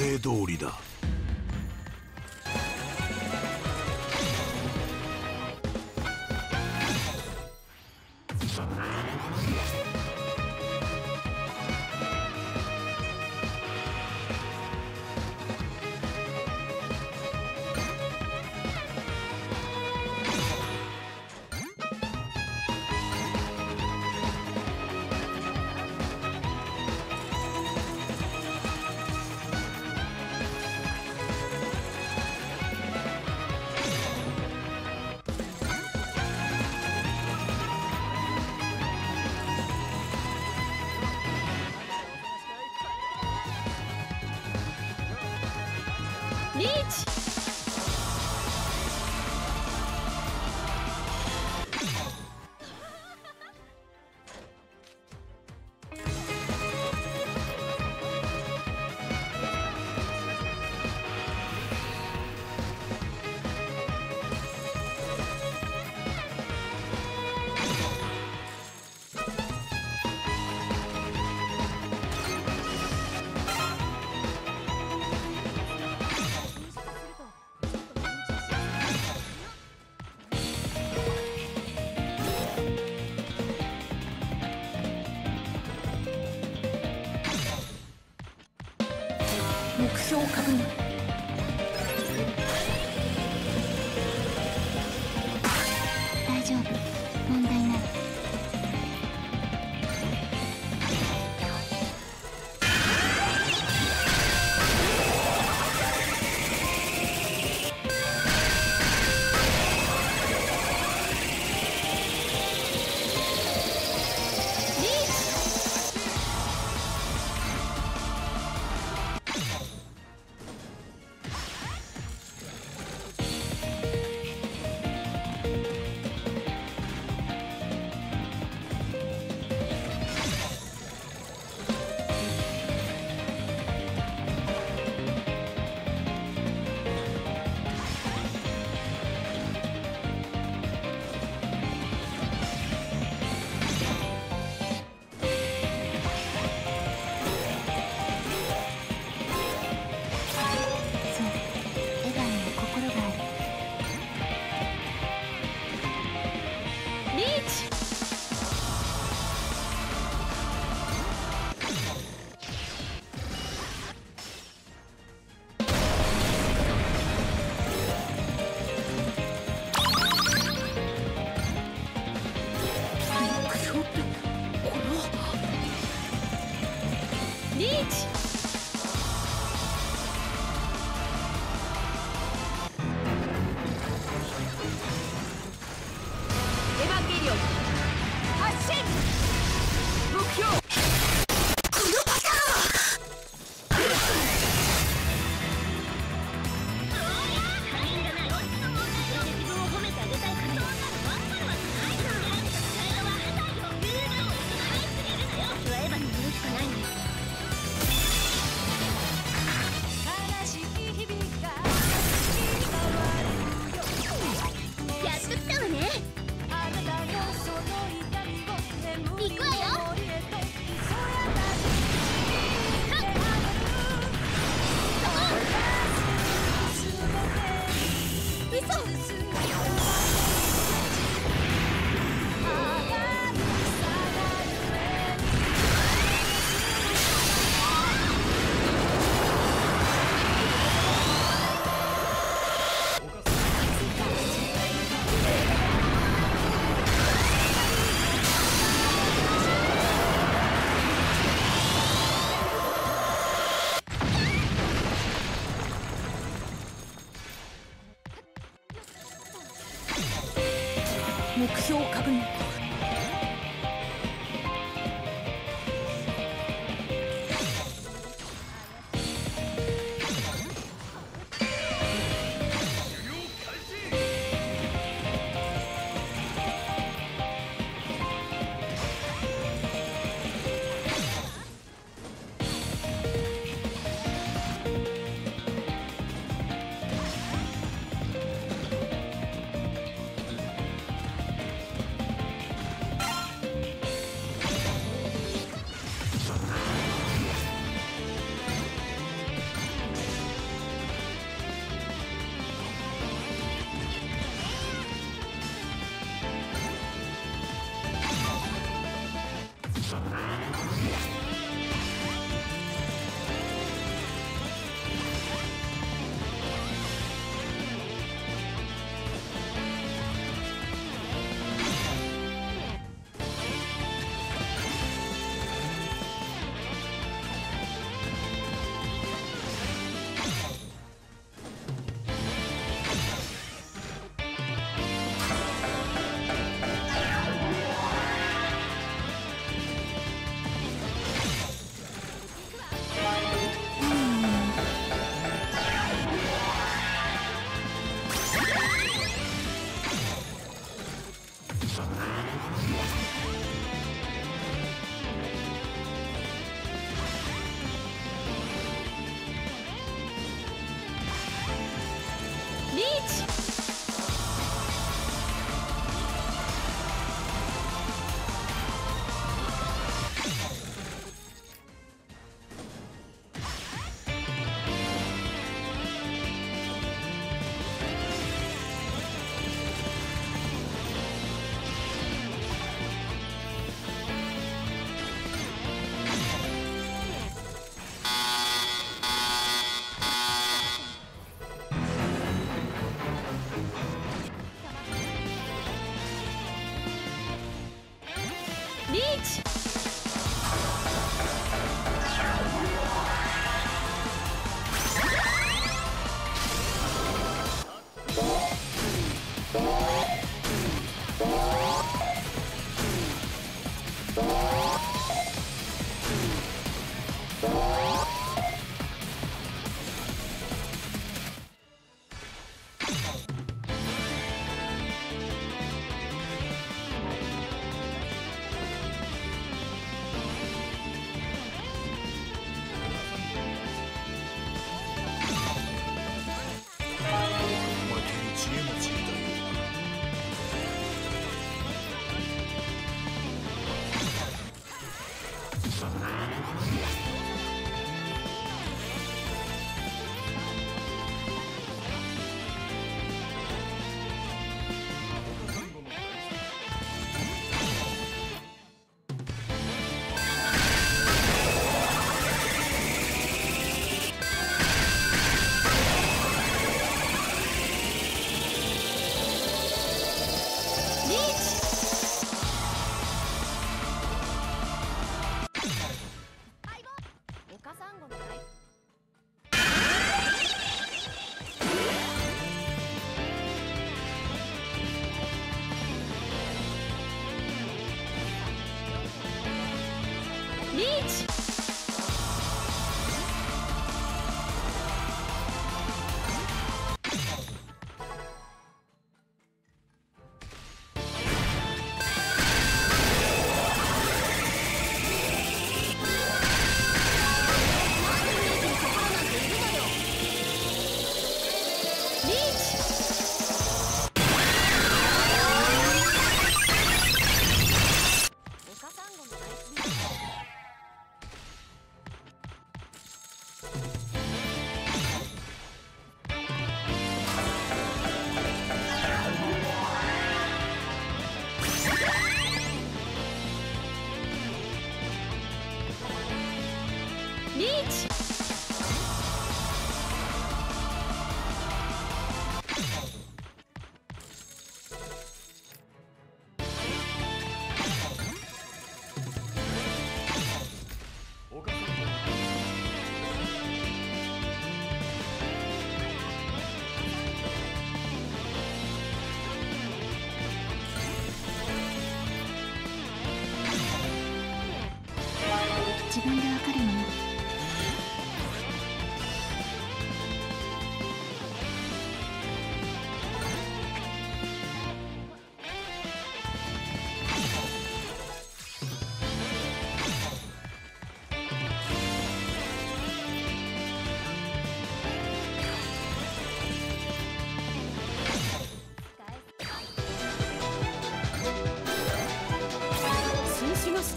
定通りだ。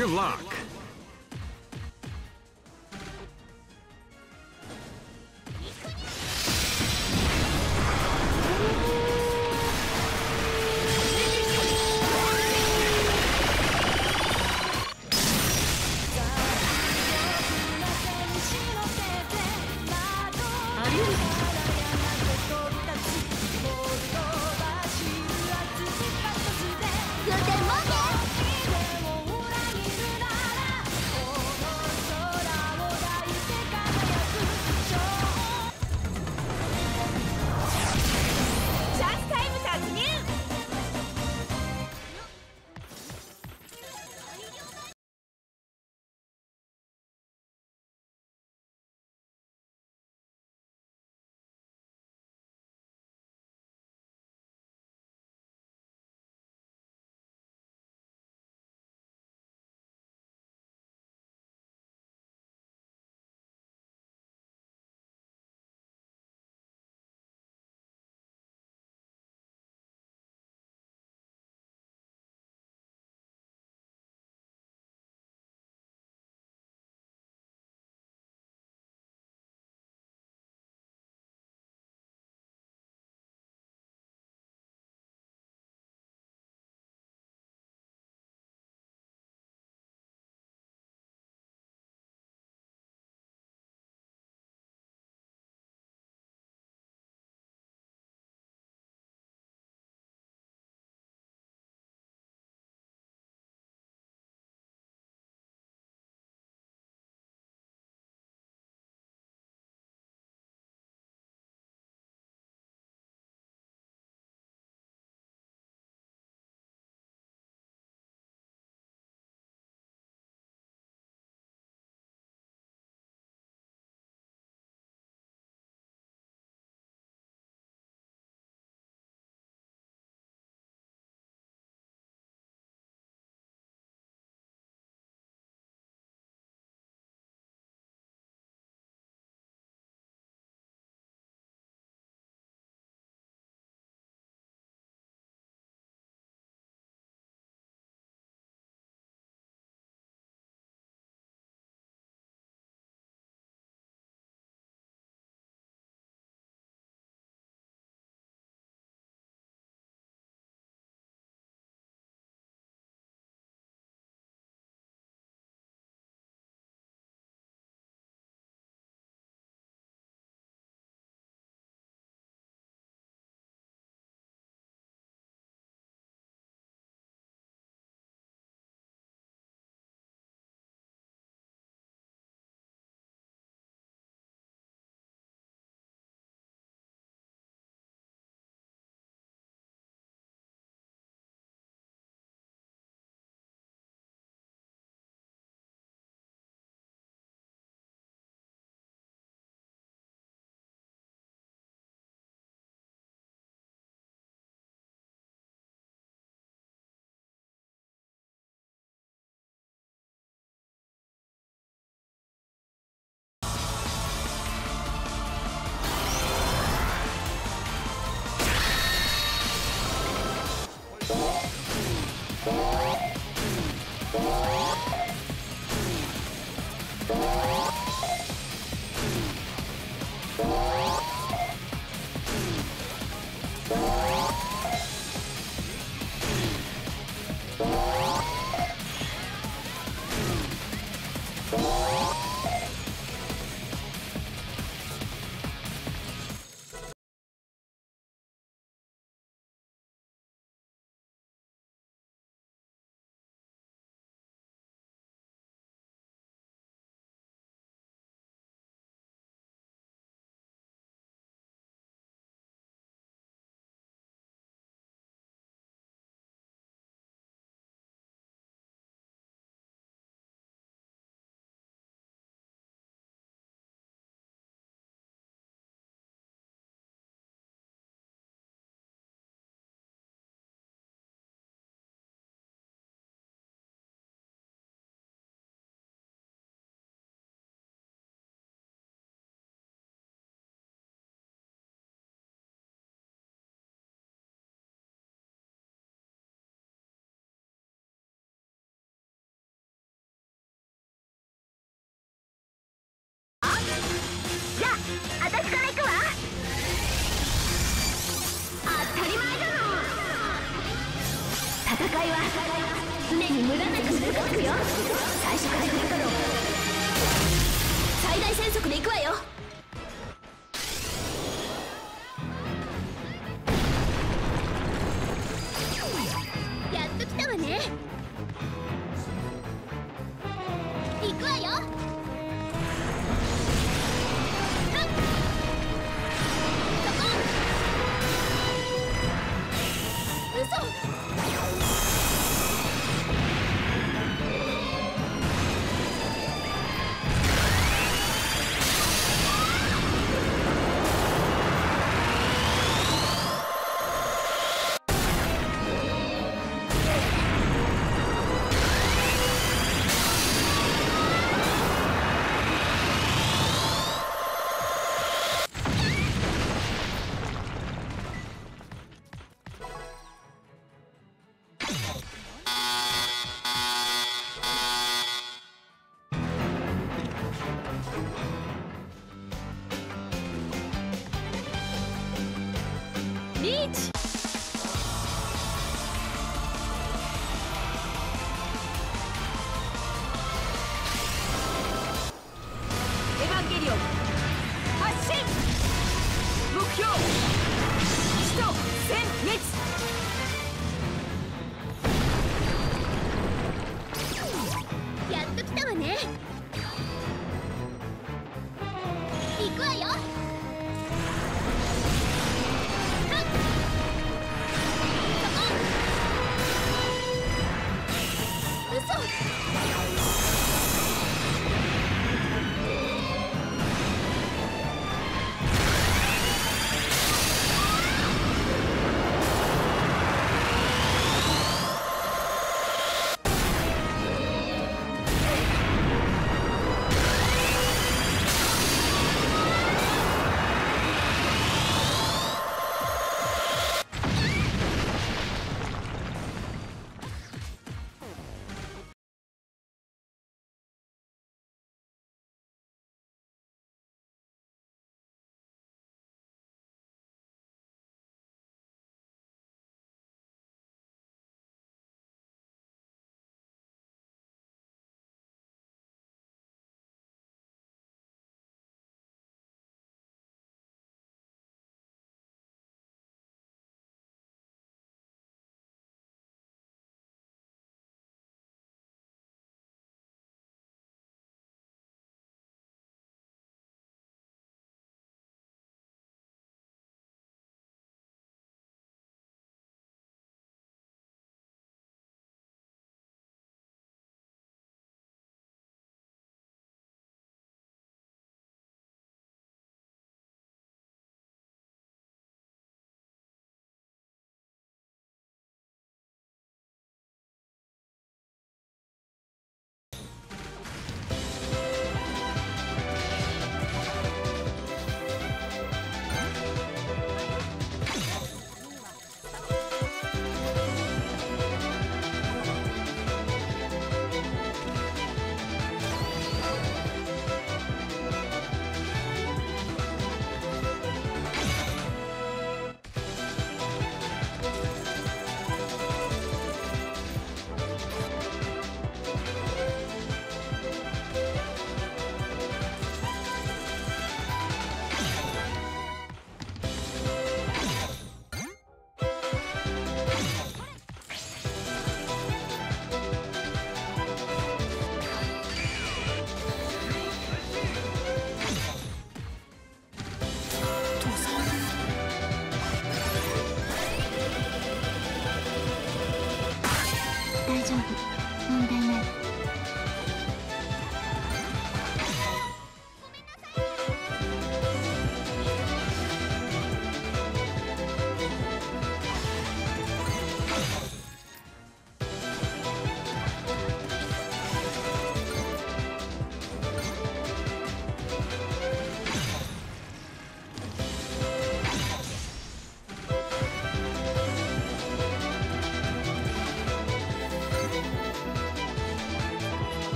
you're July.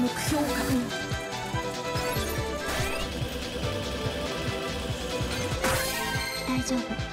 目標確認。大丈夫。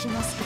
します。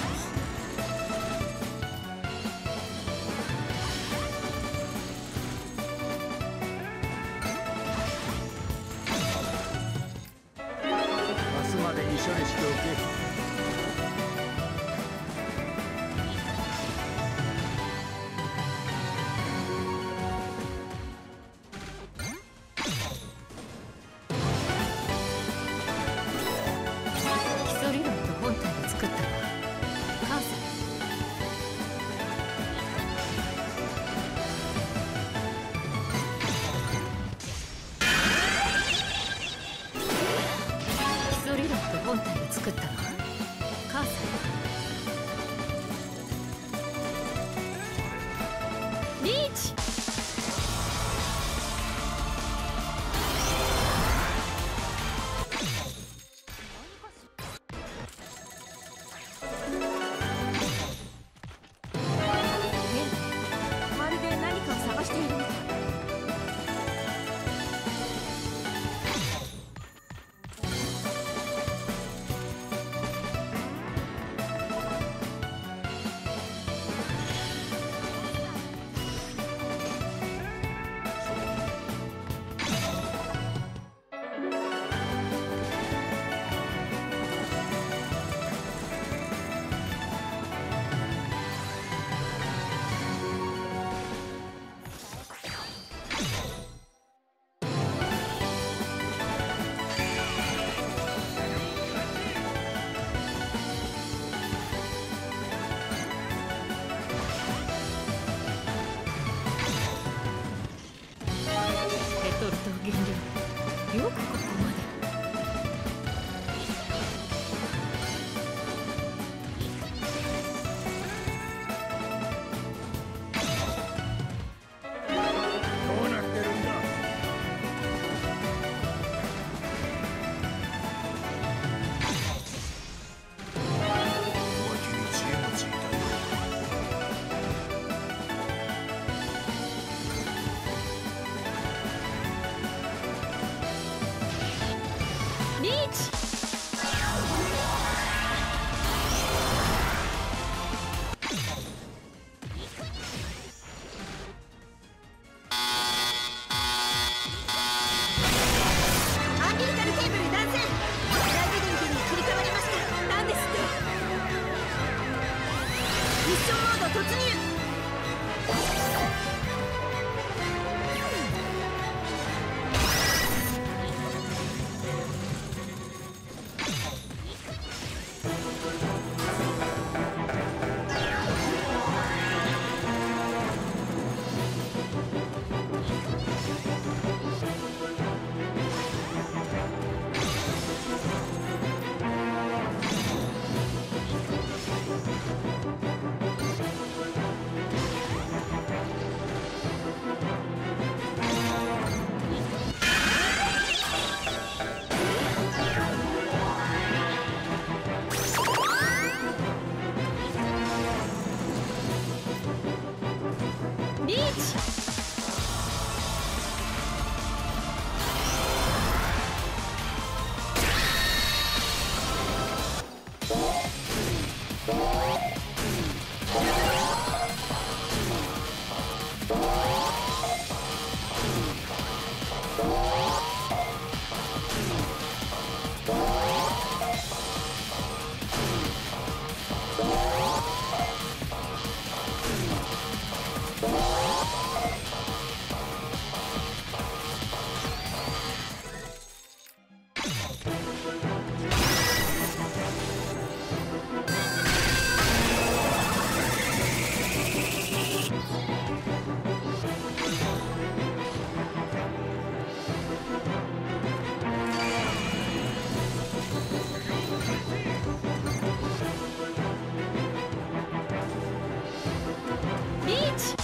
リ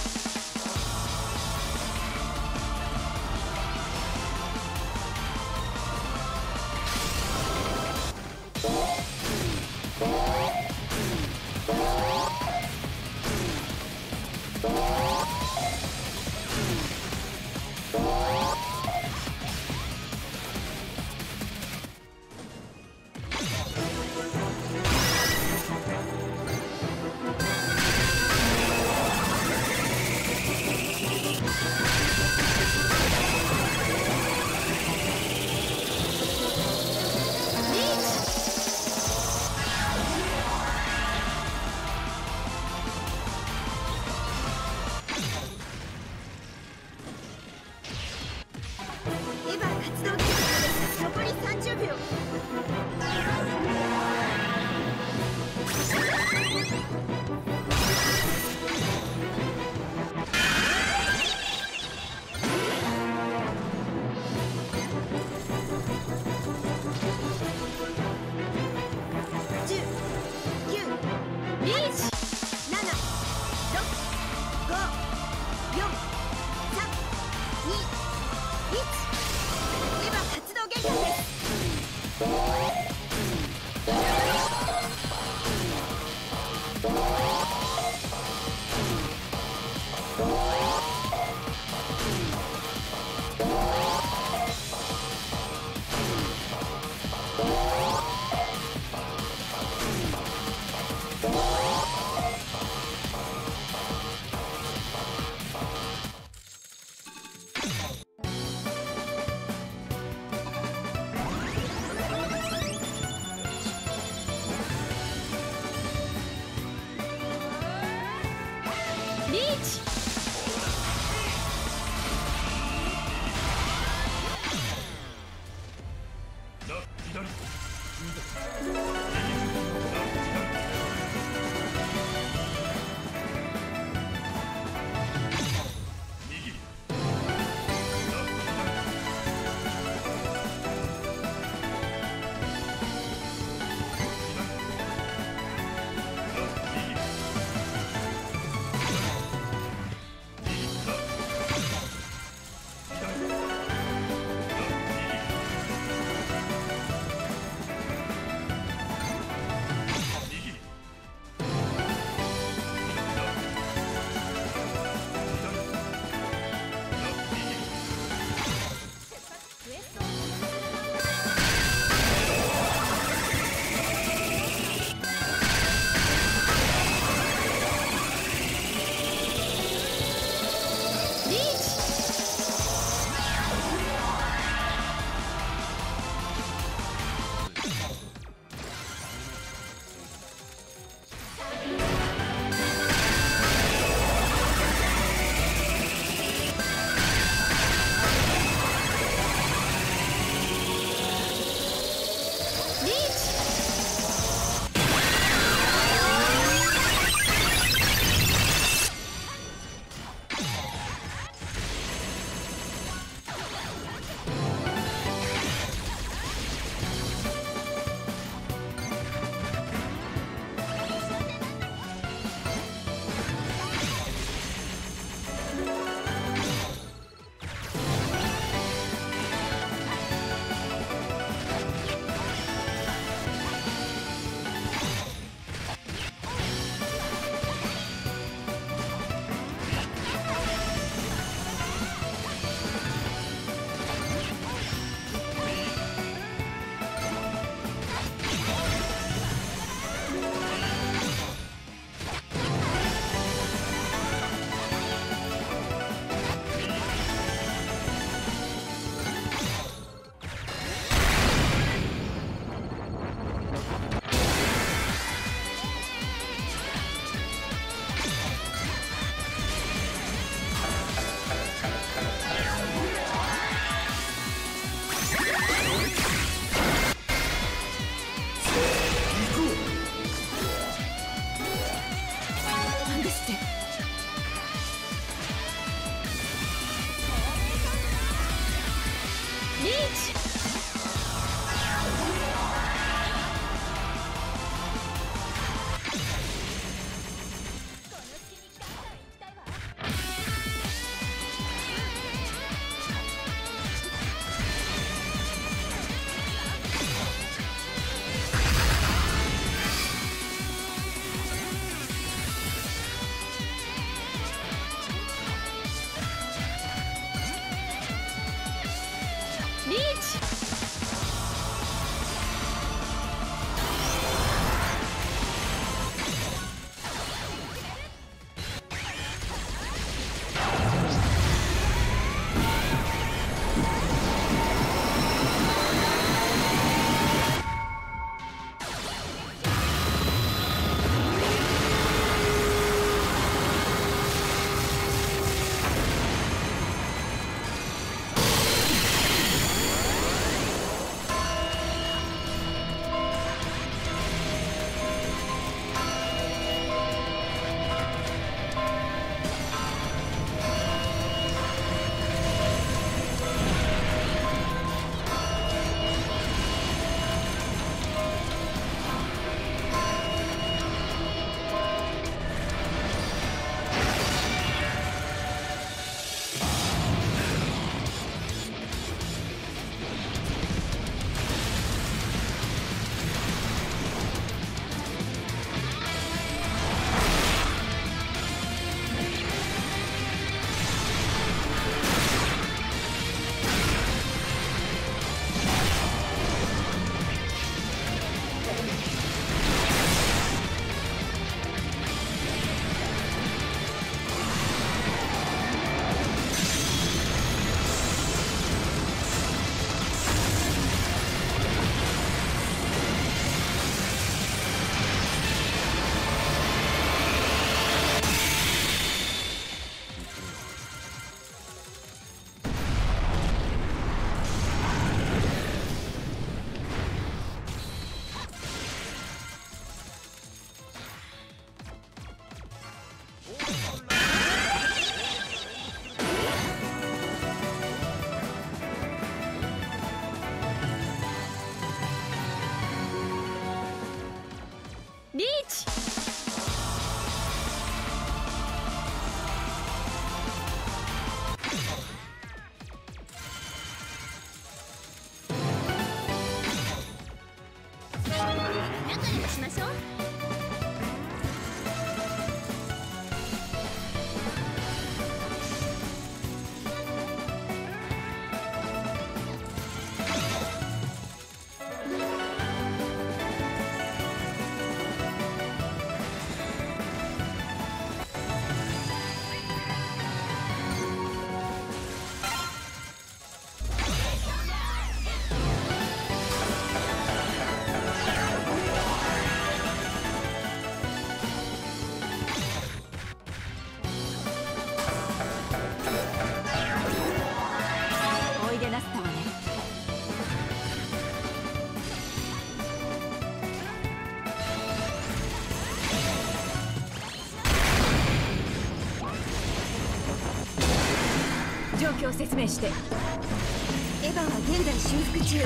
標説明して。エヴァは現在修復中。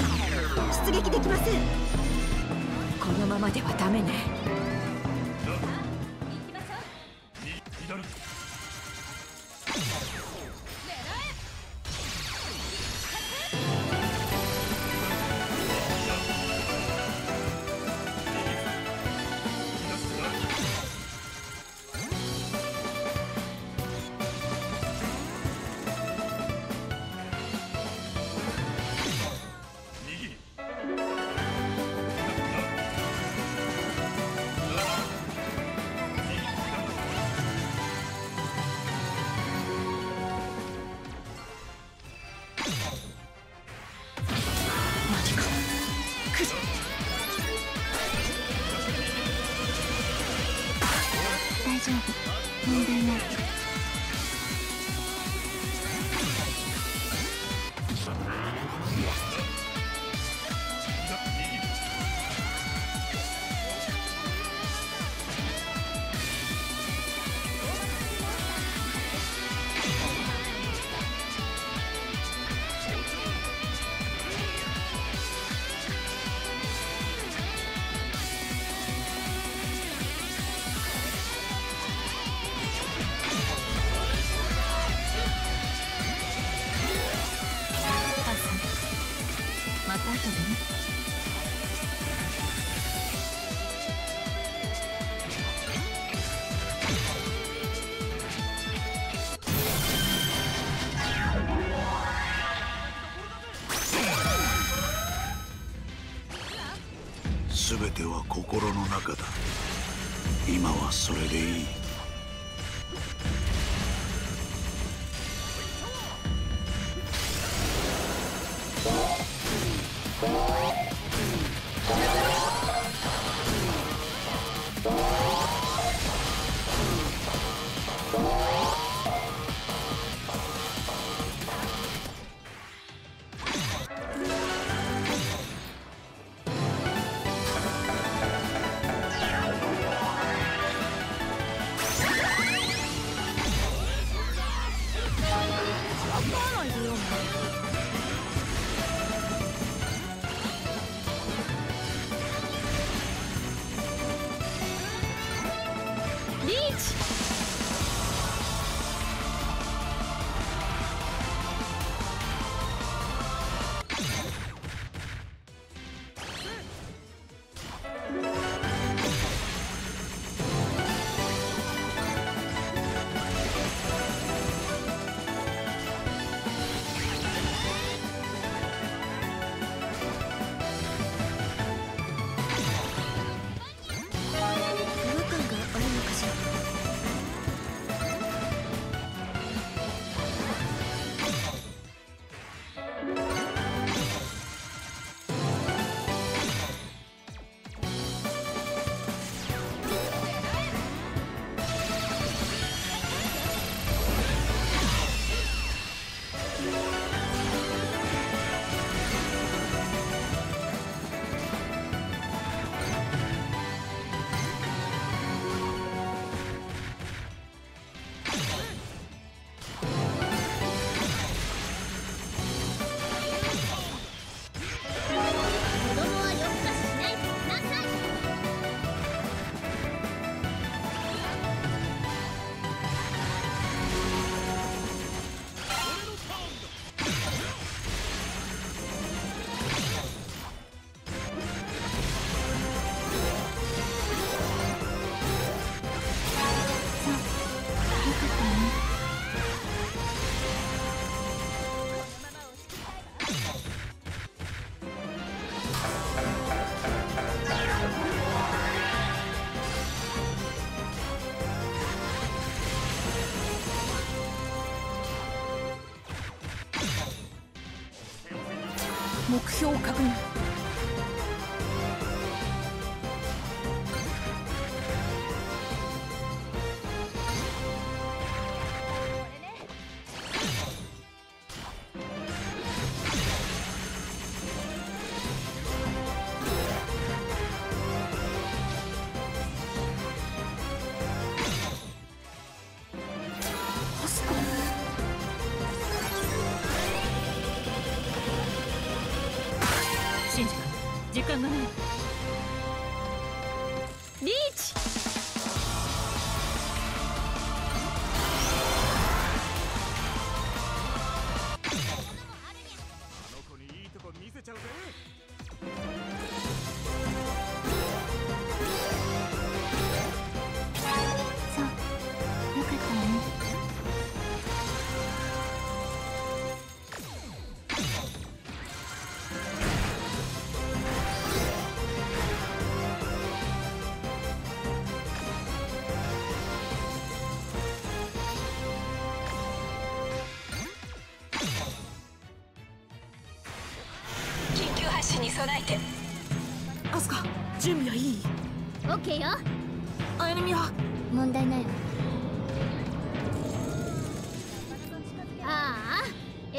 出撃できません。このままではダメね心の中だ。今はそれでいい。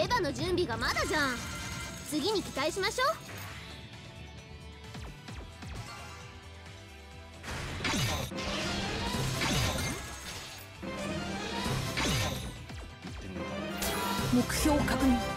エの準備がまだじゃん。次に期待しましょう。目標確認。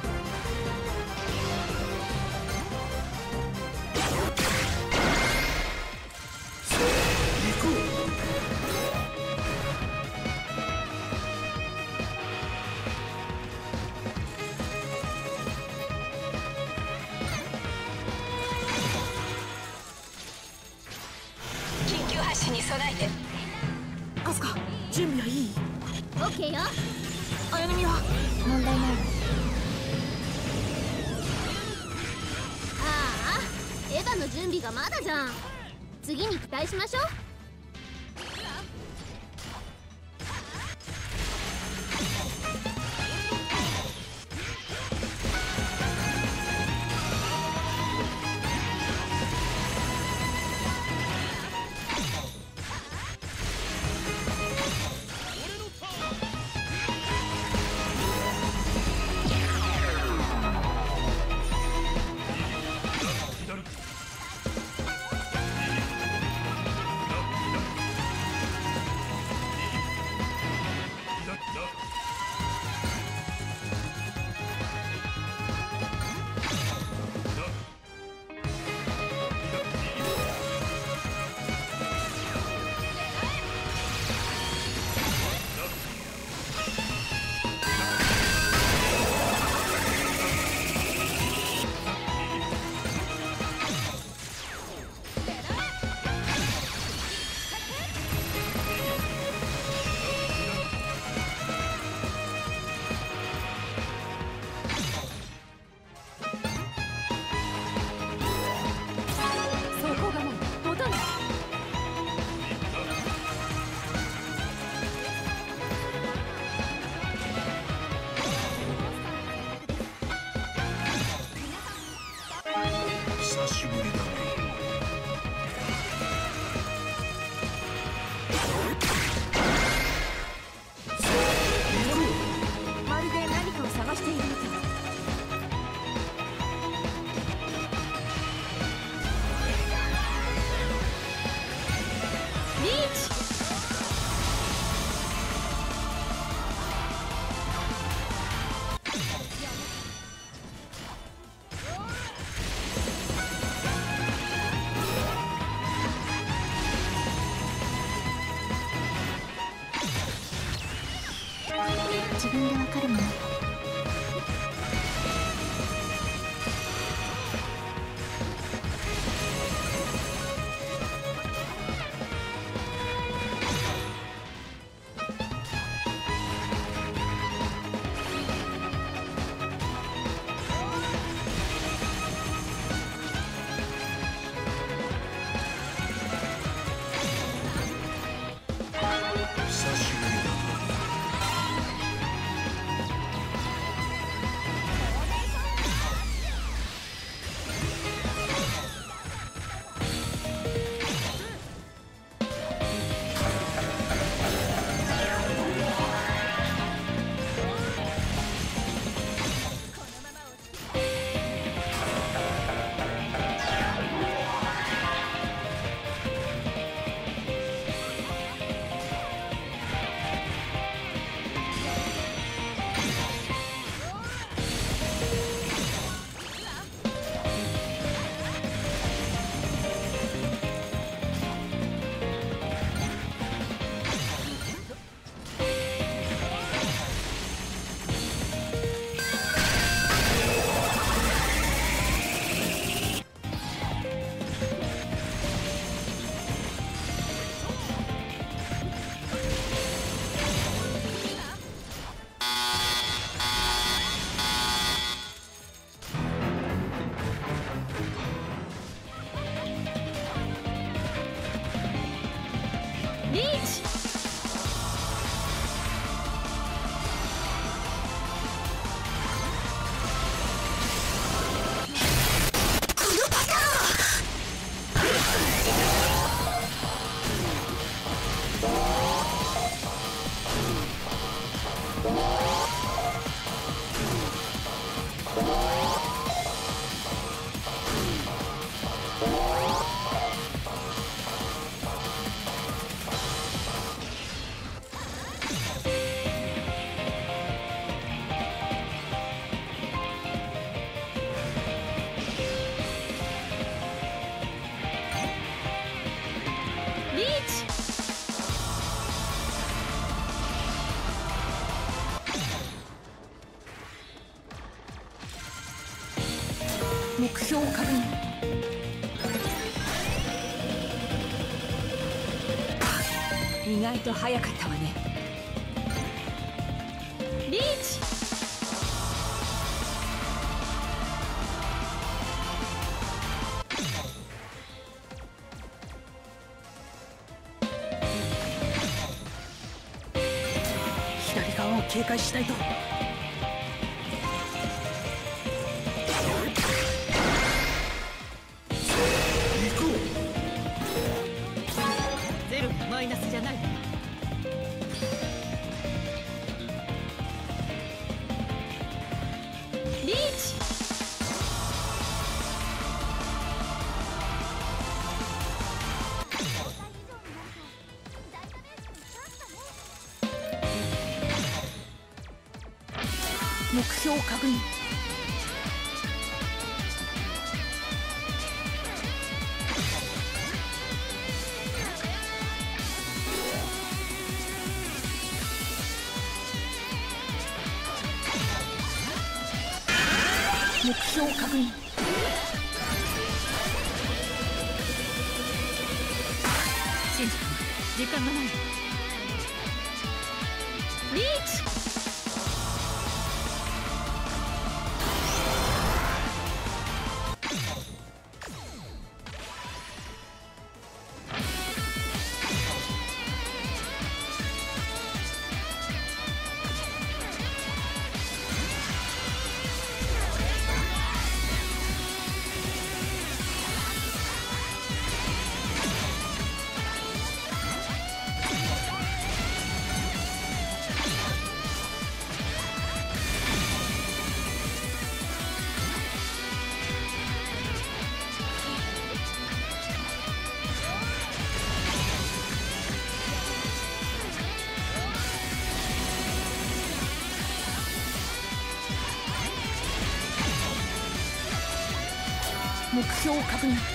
と早かったわね。リーチ。左側を警戒しないと。目標を確認。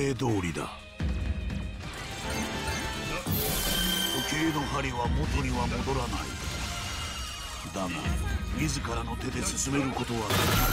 定通りだ。時計の針は元には戻らない。だが自らの手で進めることはできない。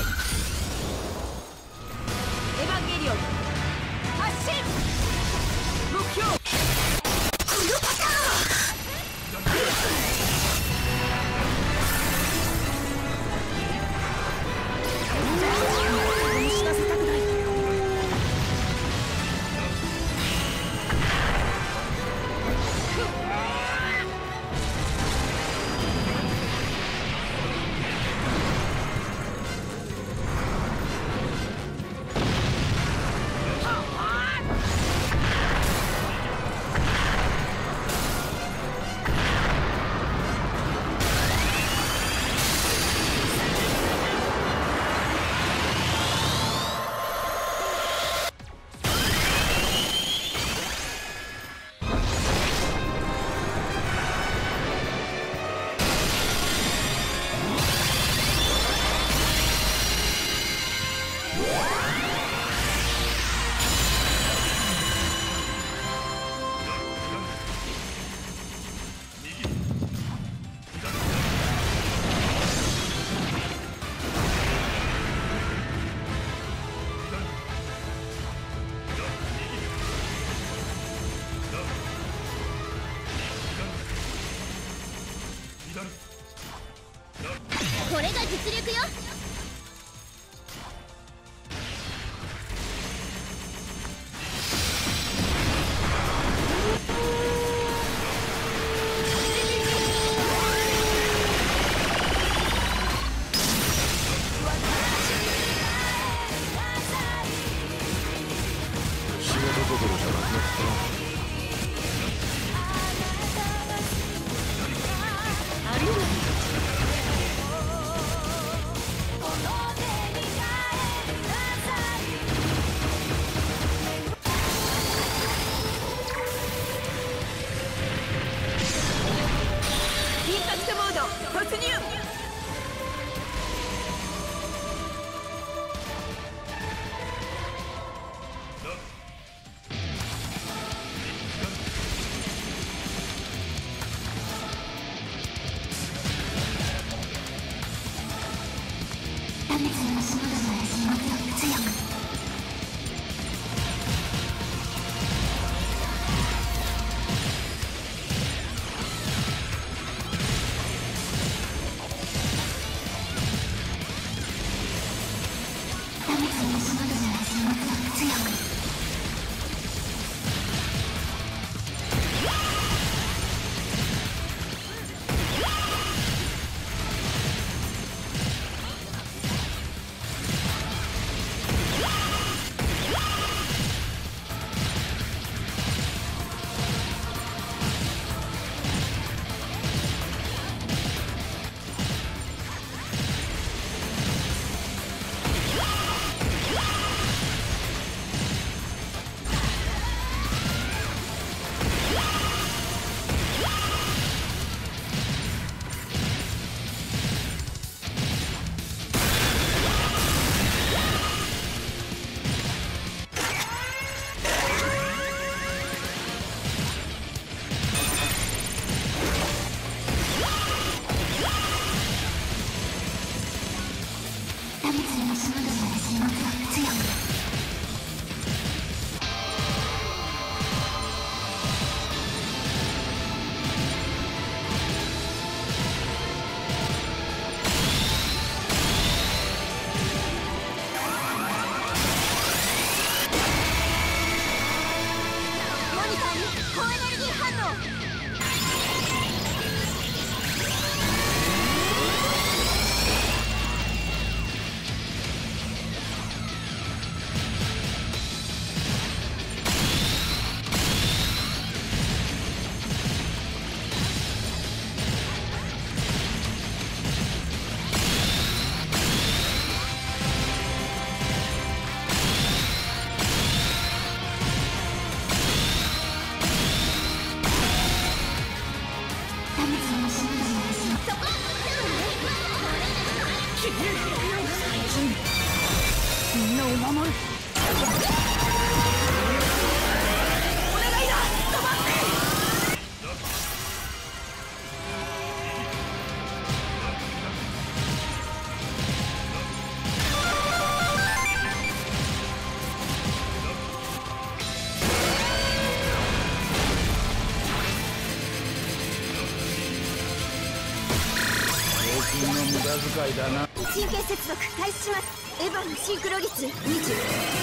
罪だな。神経接続開始します。エヴァのシンクロ率20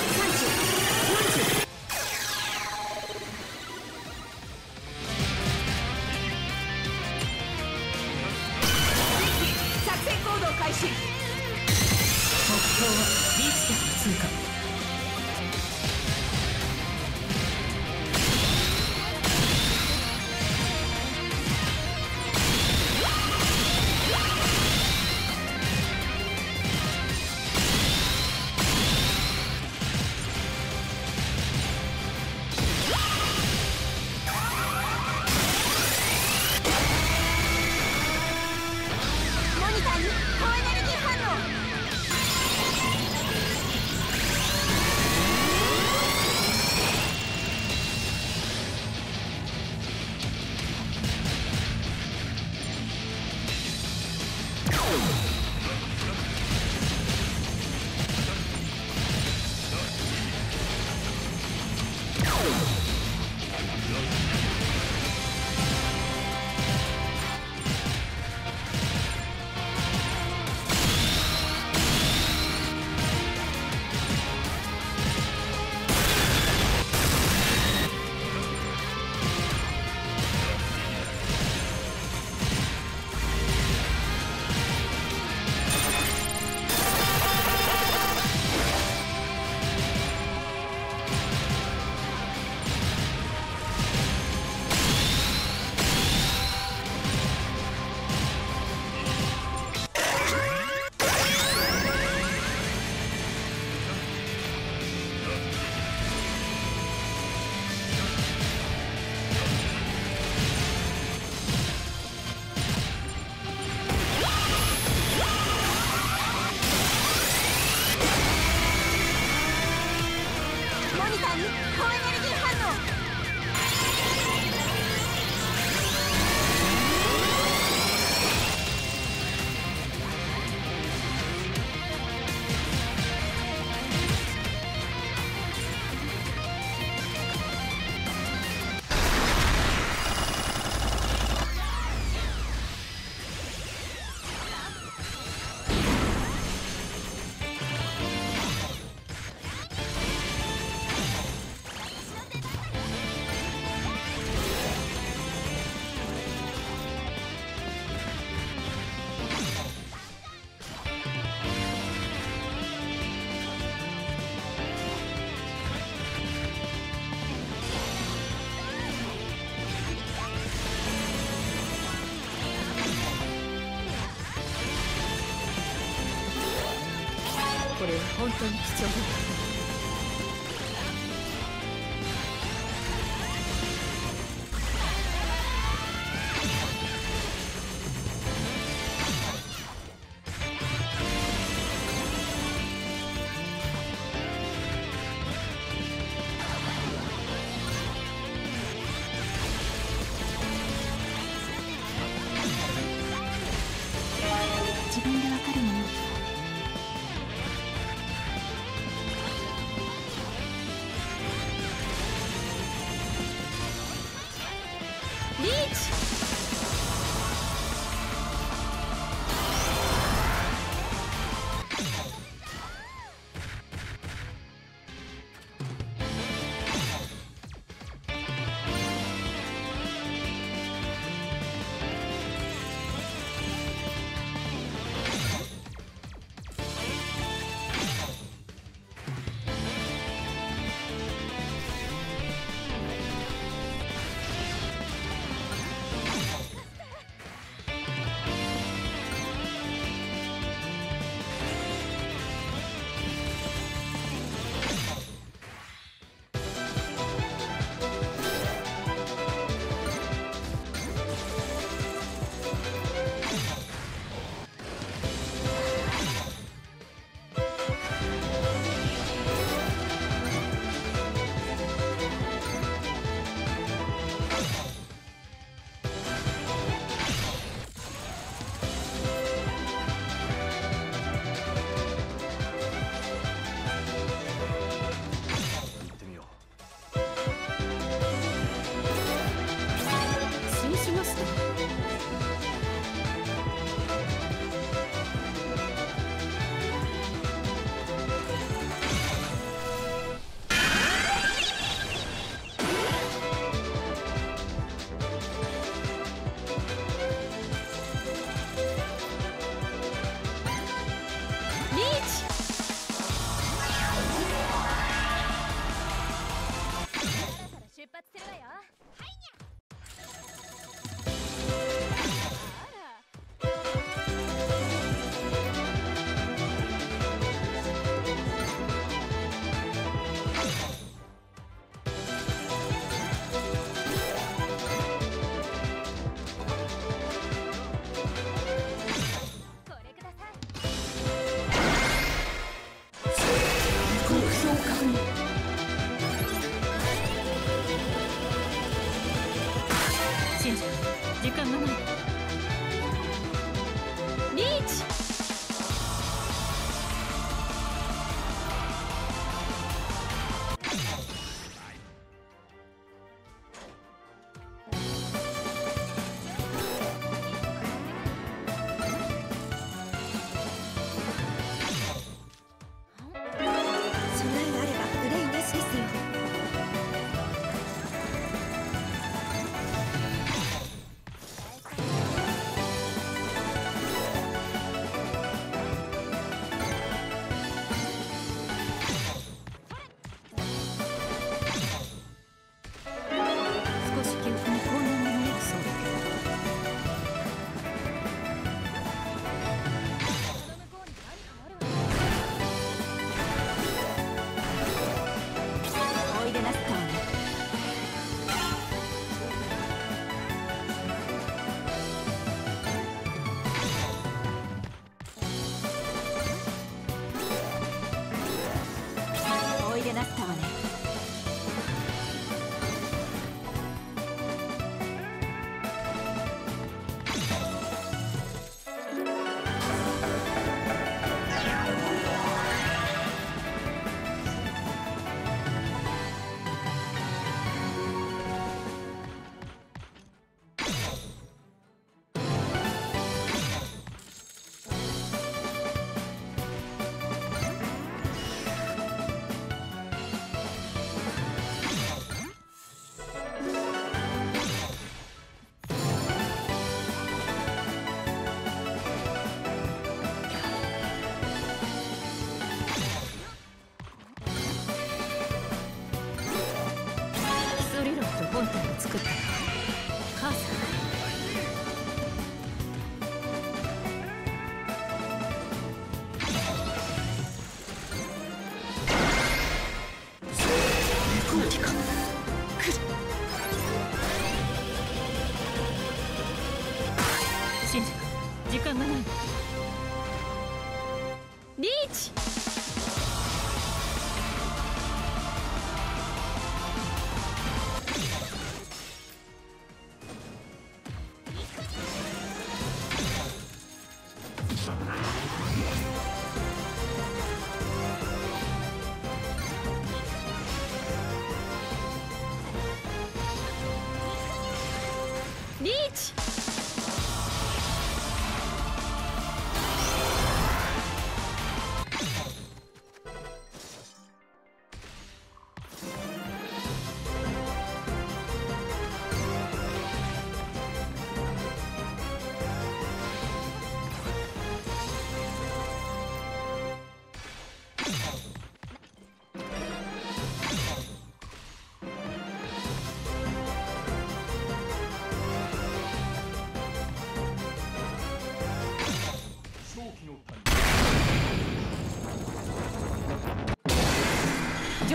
simple. 信時間がない。リーチ。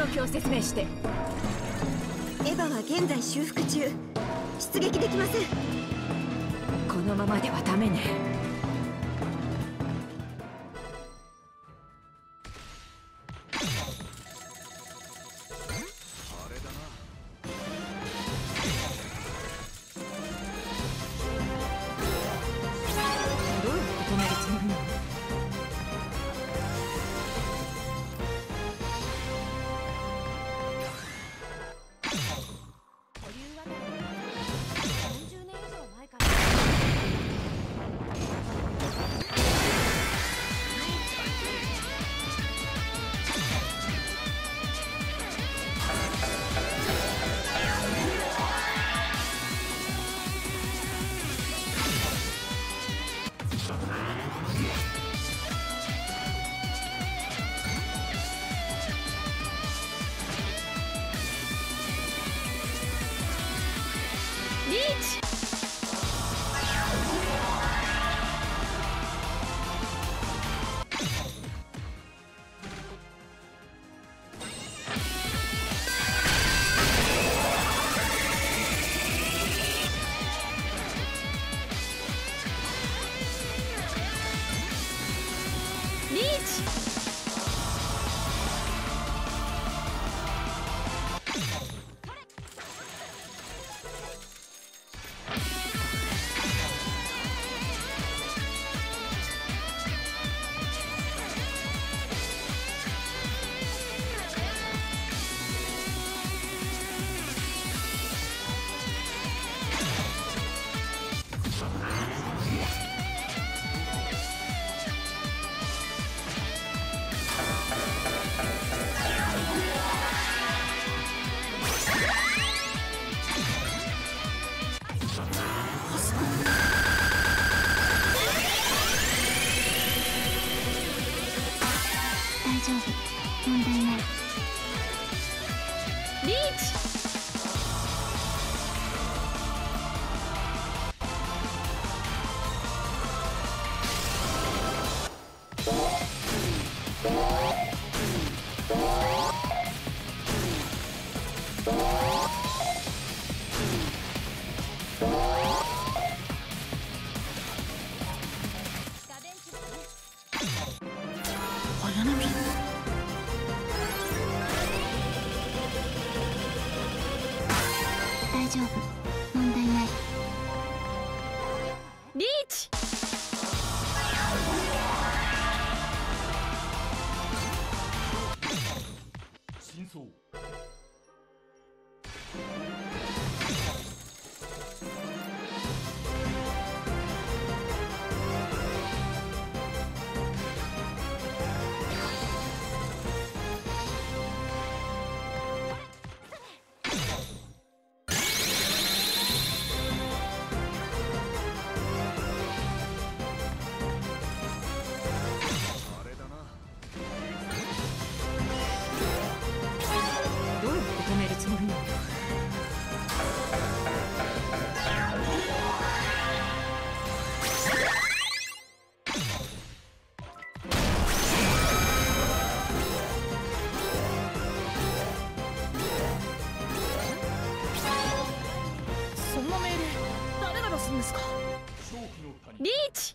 況を説明して。エヴァは現在修復中。出撃できません。このままではダメねすか？リーチ。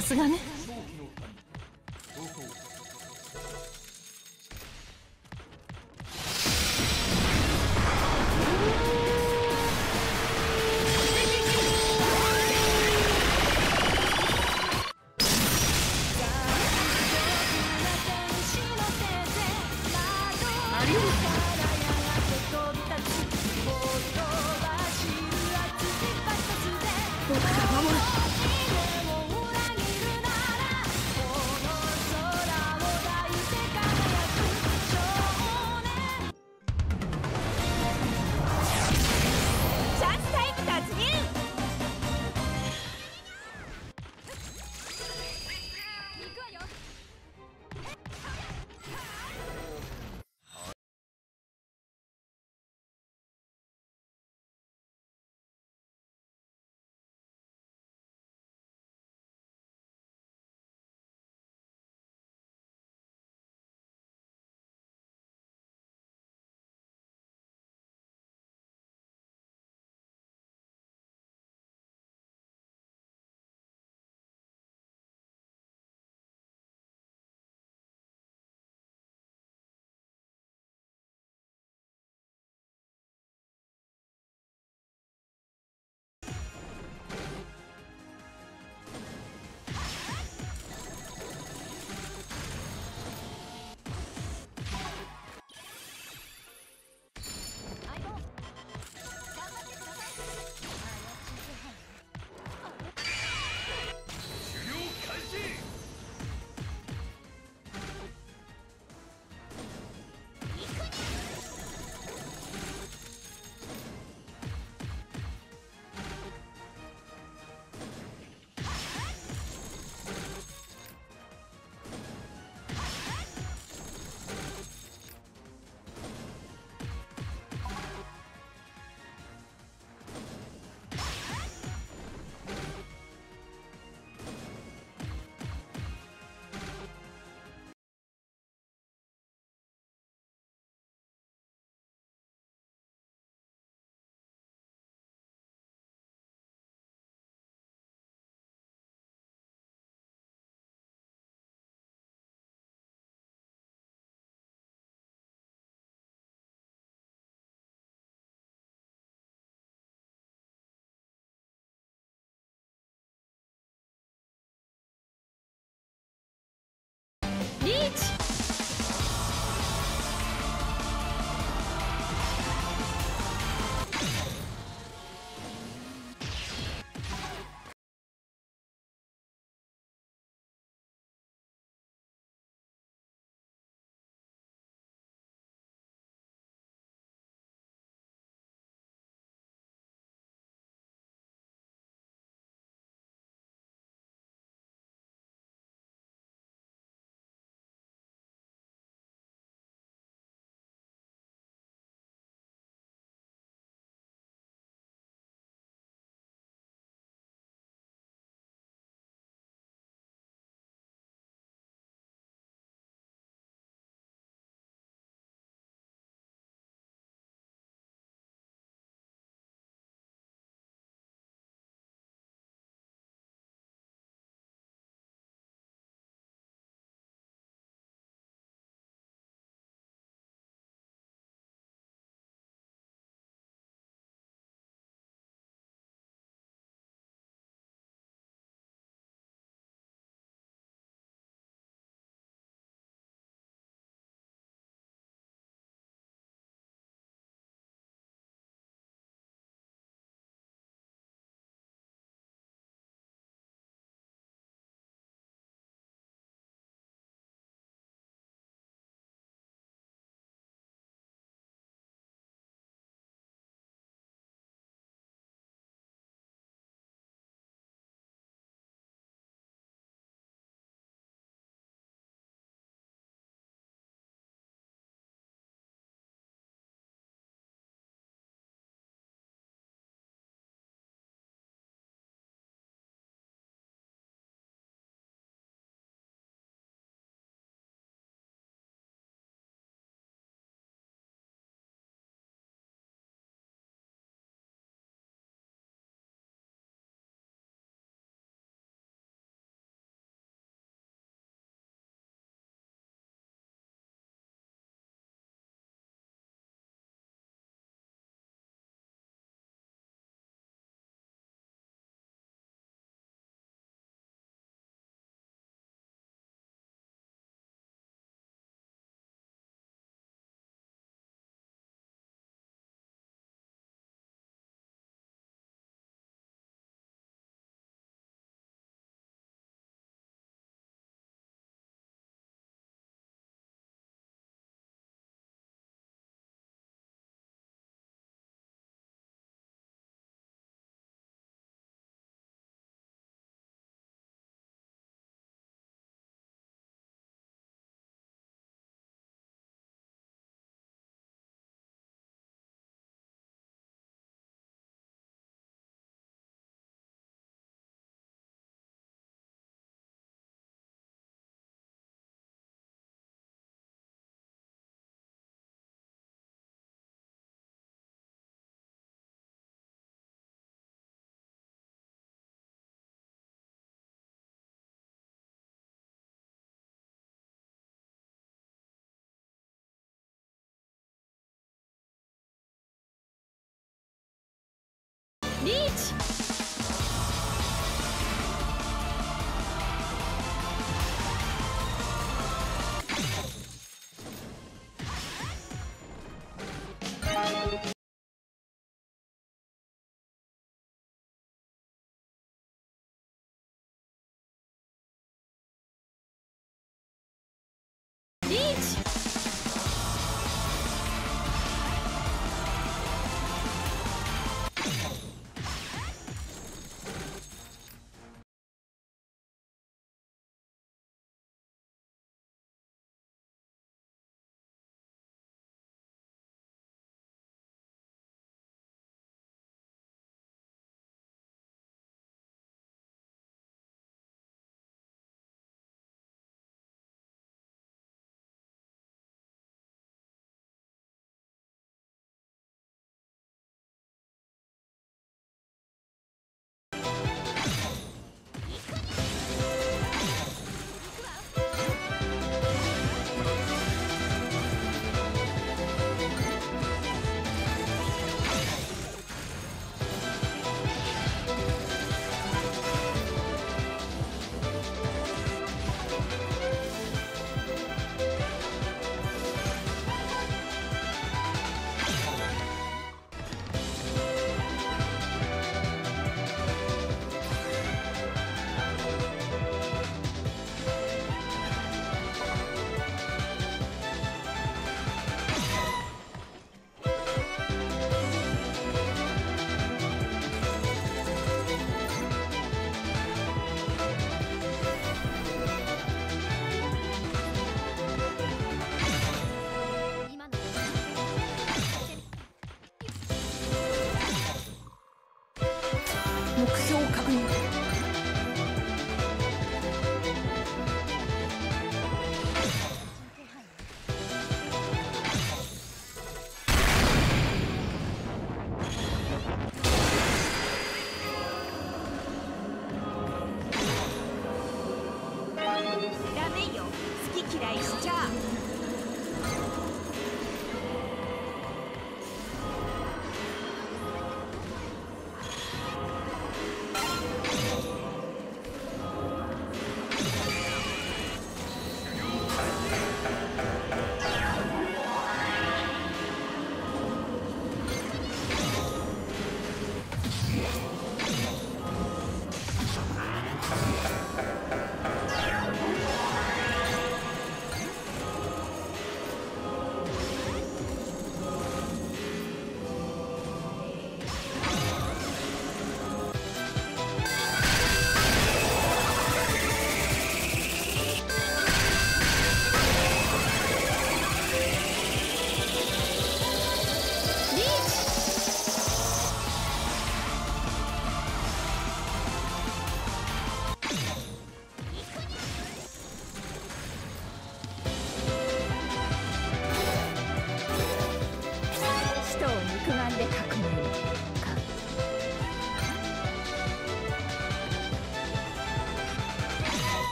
さすがね。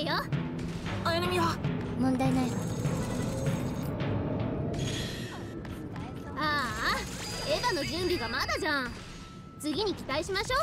よ。綾波は問題ないわ。ああエヴァの準備がまだじゃん。次に期待しましょ